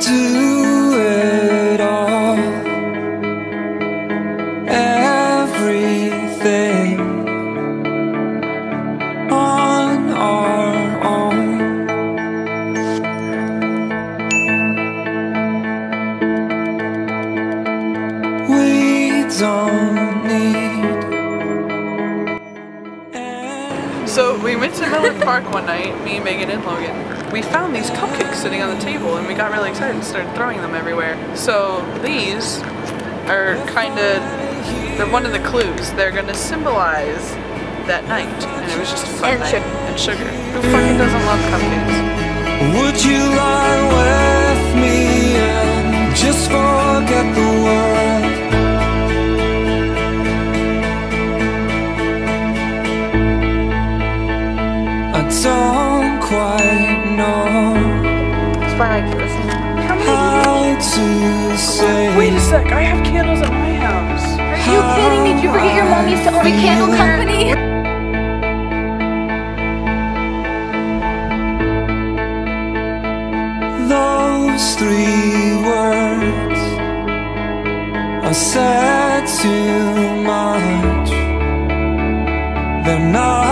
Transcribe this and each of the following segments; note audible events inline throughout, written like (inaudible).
do it all. Everything on our own. We don't need. So we went to Miller Park one night, me, Megan, and Logan. We found these cupcakes sitting on the table and we got really excited and started throwing them everywhere. So these are kind of, they're one of the clues. They're going to symbolize that night. And it was just a fun And night. sugar. And sugar. Who fucking doesn't love cupcakes? Would you lie Wait a sec, I have candles at my house. Are you kidding me? Did you forget your mom used to own a candle company? (laughs) Those three words are said too much. They're not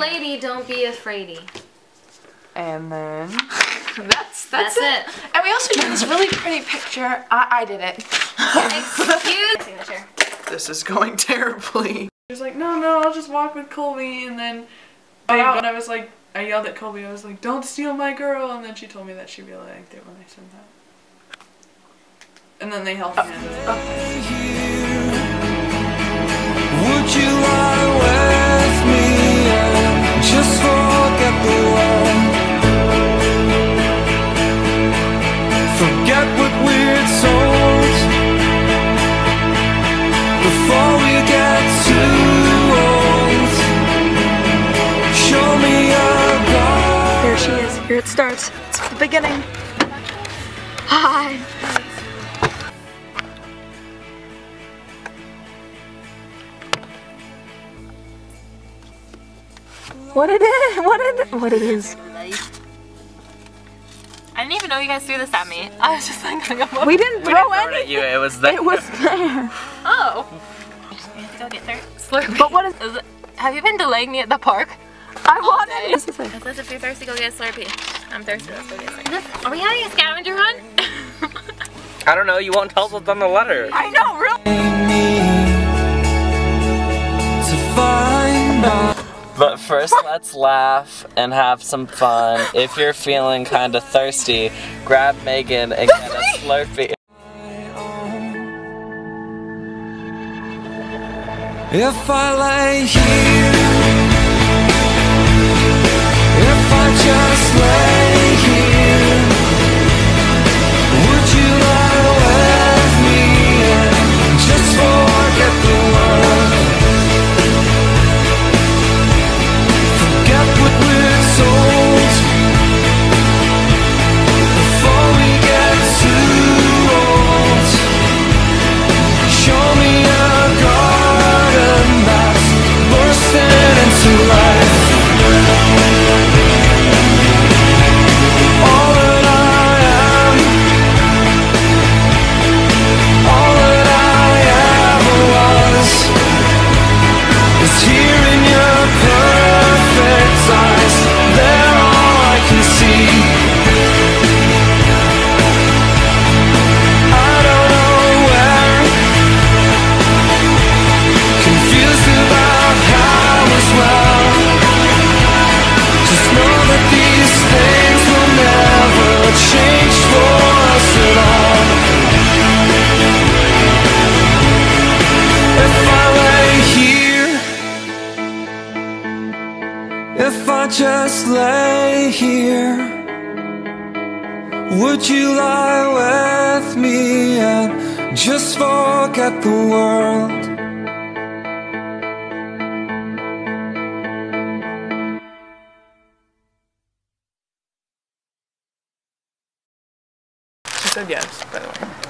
lady, don't be afraidy. And then (laughs) That's, That's that's, it. And we also did this really pretty picture. I, I did it. Excuse (laughs) signature. this is going (laughs) terribly. He was like, no, no, I'll just walk with Colby. And then I, and I was like, I yelled at Colby. I was like, don't steal my girl. And then she told me that she really liked it when I said that. And then they held hands. Oh. Would God. Here is. Here it starts. It's the beginning. Hi. What it is? What it? What it is? I didn't even know you guys threw this at me. I was just like, We didn't throw Thrown at any. you, it was there. It was there. oh. We have to go get their Slurpee. But what is? Is it- have you been delaying me at the park? I want day. It. It says if you're thirsty, go get a Slurpee. I'm thirsty, let's go get a Slurpee. Are we having a scavenger hunt? I don't know, you won't tell us what's on the letter. I know, really. to But first, (laughs) let's laugh and have some fun. If you're feeling kind of thirsty, grab Megan and get a Slurpee. If I lay here, if just lay here. Would you lie with me and just forget the world? She said yes, by the way.